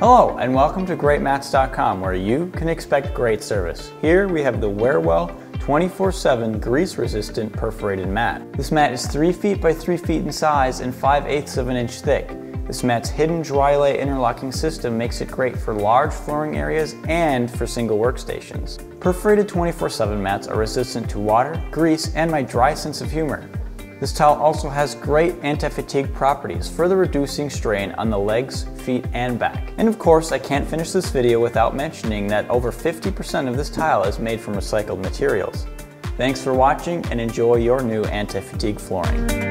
Hello and welcome to GreatMats.com where you can expect great service. Here we have the Wearwell 24-7 grease resistant perforated mat. This mat is 3 feet by 3 feet in size and 5 eighths of an inch thick. This mat's hidden dry lay interlocking system makes it great for large flooring areas and for single workstations. Perforated 24-7 mats are resistant to water, grease, and my dry sense of humor. This towel also has great anti-fatigue properties, further reducing strain on the legs, feet, and back. And of course, I can't finish this video without mentioning that over 50% of this tile is made from recycled materials. Thanks for watching and enjoy your new anti-fatigue flooring.